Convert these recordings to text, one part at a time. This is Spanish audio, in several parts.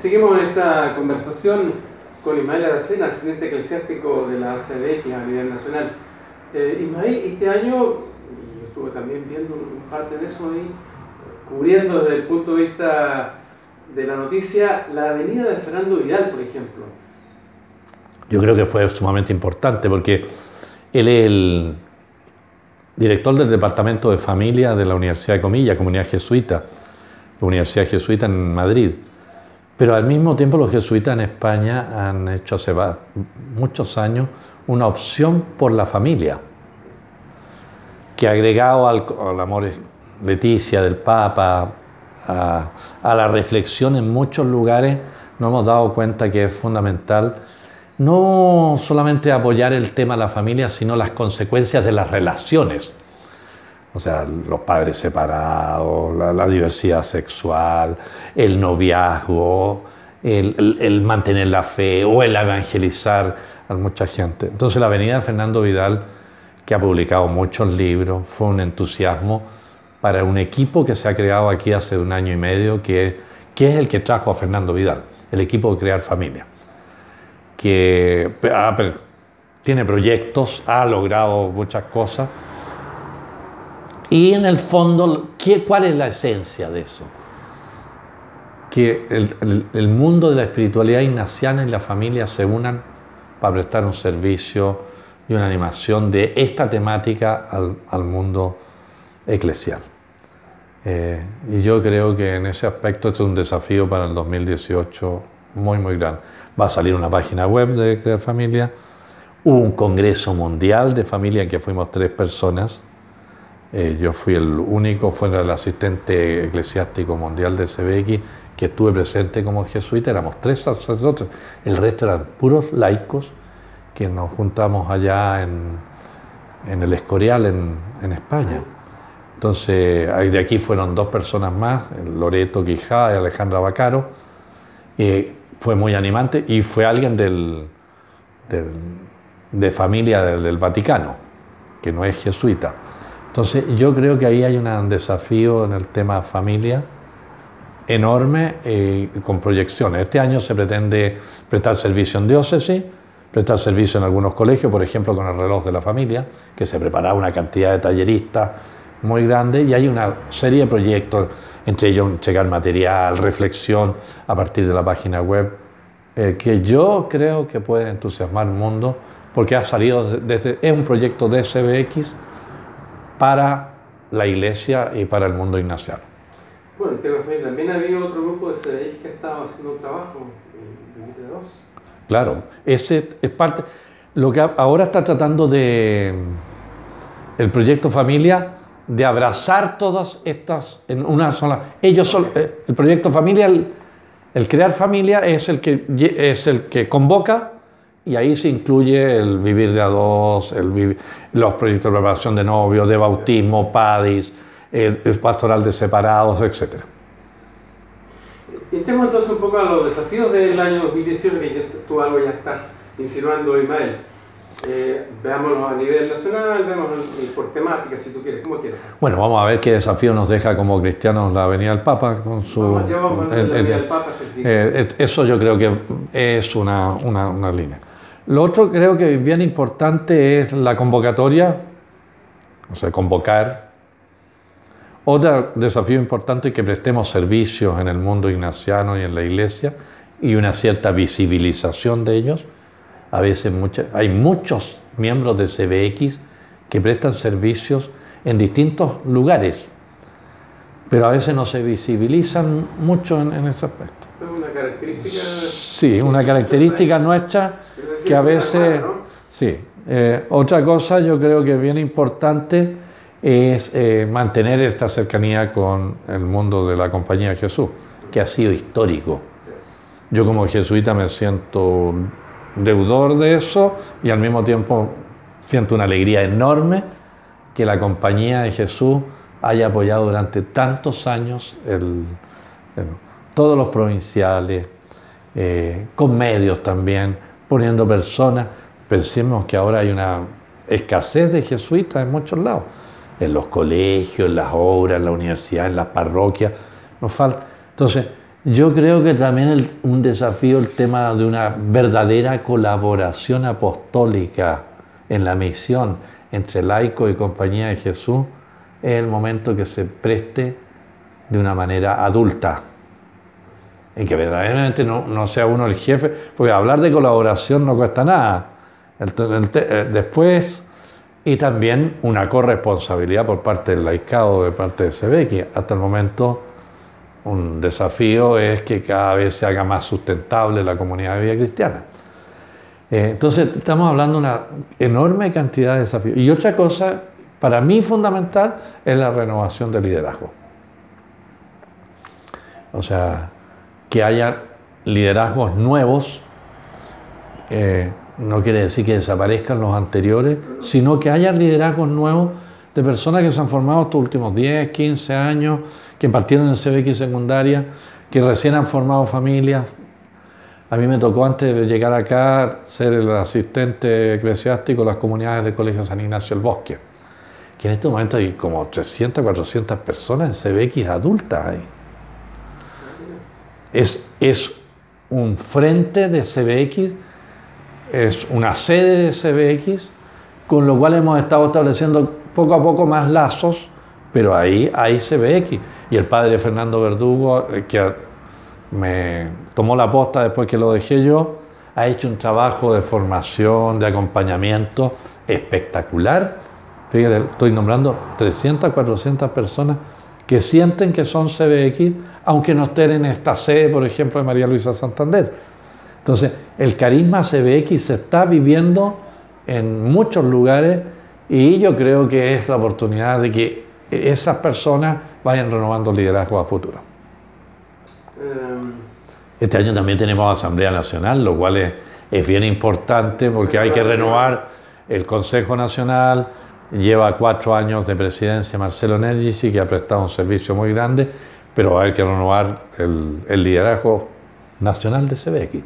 Seguimos en esta conversación con Ismael Aracena, asistente eclesiástico de la ACBX a nivel nacional. Eh, Ismael, este año, y estuve también viendo parte de eso ahí, cubriendo desde el punto de vista de la noticia la avenida de Fernando Vidal, por ejemplo. Yo creo que fue sumamente importante porque él es el director del Departamento de Familia de la Universidad de Comilla, Comunidad Jesuita, Universidad Jesuita en Madrid. Pero al mismo tiempo los jesuitas en España han hecho hace muchos años una opción por la familia, que agregado al, amor Leticia del Papa, a, a la reflexión en muchos lugares, nos hemos dado cuenta que es fundamental no solamente apoyar el tema de la familia, sino las consecuencias de las relaciones. O sea, los padres separados, la, diversidad sexual, el noviazgo, el, mantener la fe o el evangelizar a mucha gente. Entonces la Avenida de Fernando Vidal, que ha publicado muchos libros, fue un entusiasmo para un equipo que se ha creado aquí hace un año y medio, que, que es el que trajo a Fernando Vidal, el equipo de Crear Familia que tiene proyectos, ha logrado muchas cosas. Y en el fondo, ¿qué, ¿cuál es la esencia de eso? Que el, mundo de la espiritualidad ignaciana y la familia se unan para prestar un servicio y una animación de esta temática al, mundo eclesial. Eh, y yo creo que en ese aspecto es un desafío para el 2018 muy, muy grande. Va a salir una página web de Crear Familia. Un congreso mundial de familia en que fuimos tres personas. Eh, yo fui el único, fue el asistente eclesiástico mundial de CBX que estuve presente como jesuita. Éramos tres sacerdotes. El resto eran puros laicos que nos juntamos allá en, en el Escorial, en, en España. Entonces, de aquí fueron dos personas más, Loreto Quijá y Alejandra Bacaro. Fue muy animante y fue alguien del, de familia del, Vaticano, que no es jesuita. Entonces yo creo que ahí hay un desafío en el tema familia enorme eh, con proyecciones. Este año se pretende prestar servicio en diócesis, prestar servicio en algunos colegios, por ejemplo con el reloj de la familia, que se prepara una cantidad de talleristas muy grande y hay una serie de proyectos, entre ellos checar material, reflexión a partir de la página web, eh, que yo creo que puede entusiasmar al mundo porque ha salido desde, es un proyecto de SBX para la iglesia y para el mundo ignaciano. Bueno, también había otro grupo de SBX que estaba haciendo un trabajo, el de dos. Claro, ese es parte, lo que ahora está tratando de, el proyecto familia, de abrazar todas estas en una sola. Ellos son, eh, el proyecto familia, el, crear familia es el, que, es el que convoca y ahí se incluye el vivir de a dos, el los proyectos de preparación de novios, de bautismo, PADIS, el, pastoral de separados, etc. Entremos entonces un poco a los desafíos del año 2018, que tú algo ya estás insinuando, Ismael. Eh, veámoslo a nivel nacional, veámoslo por temática, si tú quieres, como quieras. Bueno, vamos a ver qué desafío nos deja como cristianos la Avenida del Papa con su... Vamos, la Avenida del Papa eh, Eso yo creo que es una, una, una, línea. Lo otro creo que bien importante es la convocatoria, o sea, convocar. Otro desafío importante es que prestemos servicios en el mundo ignaciano y en la iglesia y una cierta visibilización de ellos a veces hay muchos miembros de CBX que prestan servicios en distintos lugares, pero a veces no se visibilizan mucho en, ese aspecto. Sí, una característica nuestra que a veces... Sí. Eh, otra cosa yo creo que es bien importante es eh, mantener esta cercanía con el mundo de la Compañía de Jesús, que ha sido histórico. Yo como jesuita me siento deudor de eso y al mismo tiempo siento una alegría enorme que la compañía de Jesús haya apoyado durante tantos años todos los provinciales, eh, con medios también, poniendo personas. Pensemos que ahora hay una escasez de jesuitas en muchos lados, en los colegios, en las obras, en la universidad, en las parroquias, nos falta. Entonces, Yo creo que también un desafío el tema de una verdadera colaboración apostólica en la misión entre laico y compañía de Jesús es el momento que se preste de una manera adulta. En que verdaderamente no, sea uno el jefe, porque hablar de colaboración no cuesta nada. Eh, después, y también una corresponsabilidad por parte del laicado, de parte de SEBECI. Hasta el momento, un desafío es que cada vez se haga más sustentable la comunidad de vida cristiana. Eh, entonces, estamos hablando de una enorme cantidad de desafíos. Y otra cosa, para mí fundamental, es la renovación del liderazgo. O sea, que haya liderazgos nuevos, eh, no quiere decir que desaparezcan los anteriores, sino que haya liderazgos nuevos de personas que se han formado estos últimos 10, 15 años, que partieron en CBX secundaria, que recién han formado familias, a mí me tocó antes de llegar acá ser el asistente eclesiástico de las comunidades del Colegio San Ignacio del Bosque, que en este momento hay como 300, 400 personas en CBX adultas ahí. Es, un frente de CBX, es una sede de CBX, con lo cual hemos estado estableciendo poco a poco más lazos, pero ahí hay CBX. Y el padre Fernando Verdugo, eh, que me tomó la posta después que lo dejé yo, ha hecho un trabajo de formación, de acompañamiento espectacular. Fíjate, estoy nombrando 300, 400 personas que sienten que son CBX, aunque no estén en esta sede, por ejemplo, de María Luisa Santander. Entonces, el carisma CBX se está viviendo en muchos lugares y yo creo que es la oportunidad de que esas personas vayan renovando el liderazgo a futuro. Em, este año también tenemos Asamblea Nacional, lo cual es, bien importante porque hay que renovar el Consejo Nacional. Lleva cuatro años de presidencia Marcelo Nergici, que ha prestado un servicio muy grande, pero hay que renovar el, liderazgo nacional de CBX.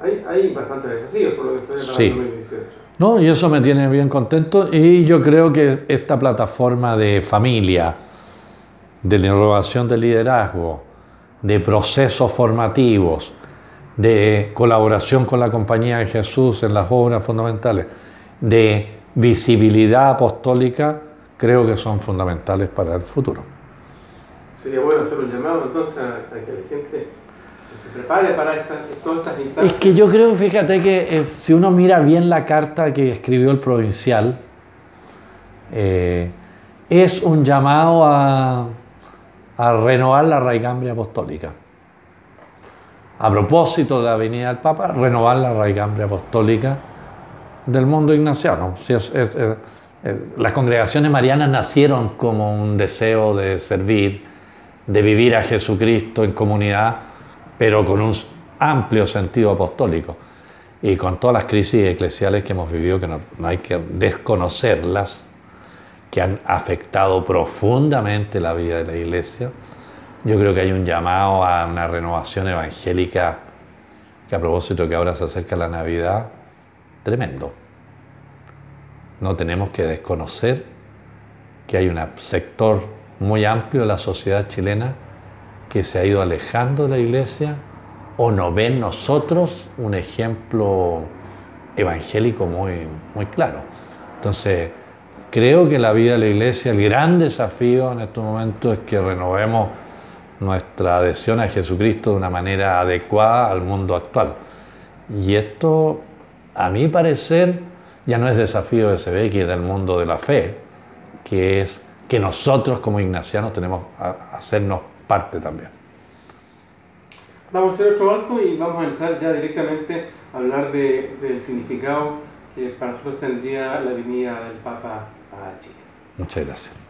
Hay, hay bastantes desafíos por lo que estoy sí. 2018. No, y eso me tiene bien contento y yo creo que esta plataforma de familia, de la renovación del liderazgo, de procesos formativos, de colaboración con la Compañía de Jesús en las obras fundamentales, de visibilidad apostólica, creo que son fundamentales para el futuro. Sería bueno hacer un llamado entonces a, que la gente se prepare para todas estas instancias. Es que yo creo, fíjate que eh, si uno mira bien la carta que escribió el provincial, eh, es un llamado a, a renovar la raigambre apostólica. A propósito de la venida del Papa, renovar la raigambre apostólica del mundo ignaciano. las congregaciones marianas nacieron como un deseo de servir, de vivir a Jesucristo en comunidad, pero con un amplio sentido apostólico. Y con todas las crisis eclesiales que hemos vivido, que no hay que desconocerlas, que han afectado profundamente la vida de la iglesia. Yo creo que hay un llamado a una renovación evangélica que a propósito que ahora se acerca la Navidad, tremendo. No tenemos que desconocer que hay un sector muy amplio de la sociedad chilena que se ha ido alejando de la iglesia o no ven nosotros un ejemplo evangélico muy, muy claro. Entonces, Creo que la vida de la iglesia, el gran desafío en estos momentos es que renovemos nuestra adhesión a Jesucristo de una manera adecuada al mundo actual. Y esto, a mi parecer, ya no es desafío de es del mundo de la fe, que es que nosotros como ignacianos tenemos que hacernos parte también. Vamos a hacer otro alto y vamos a entrar ya directamente a hablar del significado que para nosotros tendría la venida del Papa Muchas gracias.